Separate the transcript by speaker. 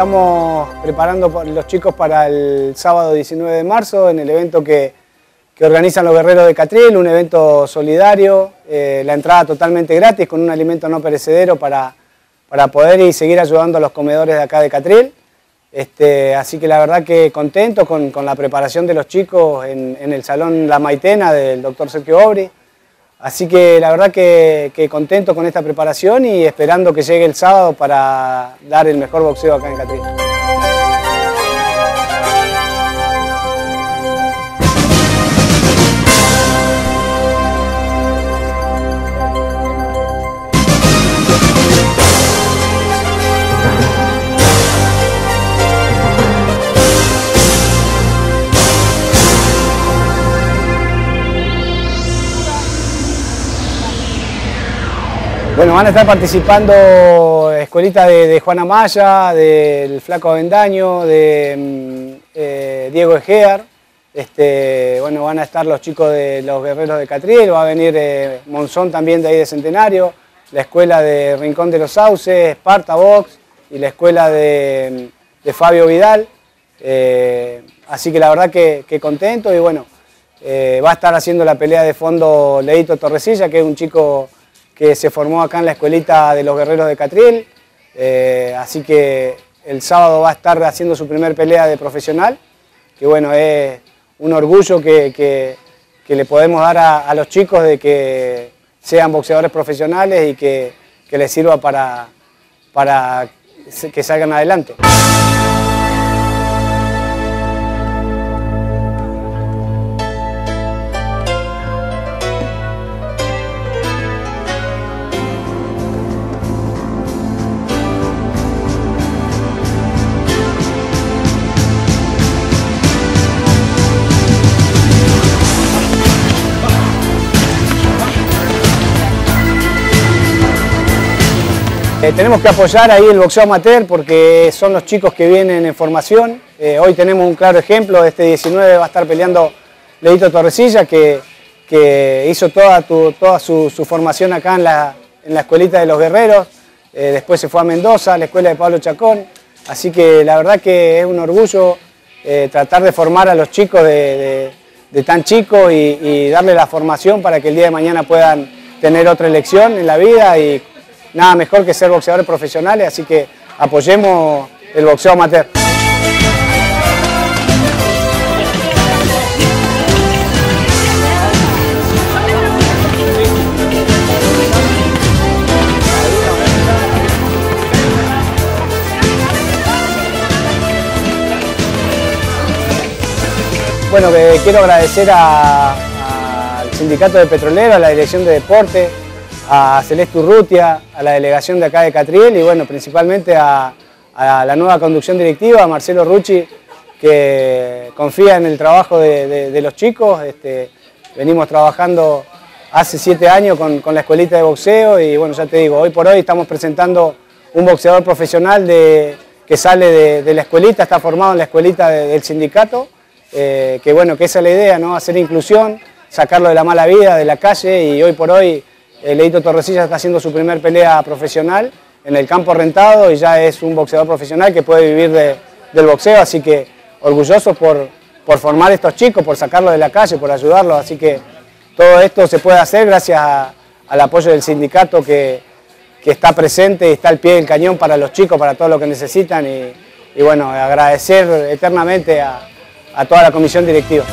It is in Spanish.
Speaker 1: estamos preparando los chicos para el sábado 19 de marzo en el evento que, organizan los guerreros de Catriel, un evento solidario, eh, la entrada totalmente gratis con un alimento no perecedero para, para poder y seguir ayudando a los comedores de acá de Catriel. Este, así que la verdad que contento con, la preparación de los chicos en, en, el Salón La Maitena del doctor Sergio Obri. Así que la verdad que, contento con esta preparación y esperando que llegue el sábado para dar el mejor boxeo acá en Catrín. Bueno, van a estar participando escuelitas de, Juana Maya, del Flaco Avendaño, de mm, eh, Diego Egear. Este, bueno, van a estar los chicos de los guerreros de Catriel, va a venir eh, Monzón también de ahí de Centenario, la escuela de Rincón de los Sauces, Sparta Box y la escuela de, mm, Fabio Vidal. Eh, así que la verdad que, que contento y bueno, va a estar haciendo la pelea de fondo Leito Torresilla, que es un chico que se formó acá en la escuelita de los guerreros de Catriel, eh, así que el sábado va a estar haciendo su primer pelea de profesional, que bueno, es un orgullo que, le podemos dar a, los chicos de que sean boxeadores profesionales y que, les sirva para, para que salgan adelante. Eh, tenemos que apoyar ahí el boxeo amateur porque son los chicos que vienen en formación. Eh, hoy tenemos un claro ejemplo, este 19 va a estar peleando Leito Torresilla que, hizo toda, su, formación acá en la, escuelita de los guerreros, eh, después se fue a Mendoza, a la escuela de Pablo Chacón, así que la verdad que es un orgullo tratar de formar a los chicos de, tan chicos y, y darle la formación para que el día de mañana puedan tener otra elección en la vida nada mejor que ser boxeadores profesionales, así que apoyemos el boxeo amateur. Bueno, quiero agradecer al Sindicato de Petrolero, a la Dirección de Deporte, a Celeste Urrutia, a la delegación de acá de Catriel y bueno, principalmente a, la nueva conducción directiva, a Marcelo Rucci, que confía en el trabajo de, los chicos. Este, venimos trabajando hace siete años con, la escuelita de boxeo y bueno, ya te digo, hoy por hoy estamos presentando un boxeador profesional que sale de, la escuelita, está formado en la escuelita del sindicato, eh, que bueno, que esa es la idea, ¿no? hacer inclusión, sacarlo de la mala vida, de la calle y hoy por hoy Leito Torresilla está haciendo su primer pelea profesional en el campo rentado y ya es un boxeador profesional que puede vivir del boxeo, así que orgulloso por, por formar estos chicos, por sacarlos de la calle, por ayudarlos, así que todo esto se puede hacer gracias al apoyo del sindicato que, está presente y está al pie del cañón para los chicos, para todo lo que necesitan y, bueno, agradecer eternamente a toda la comisión directiva.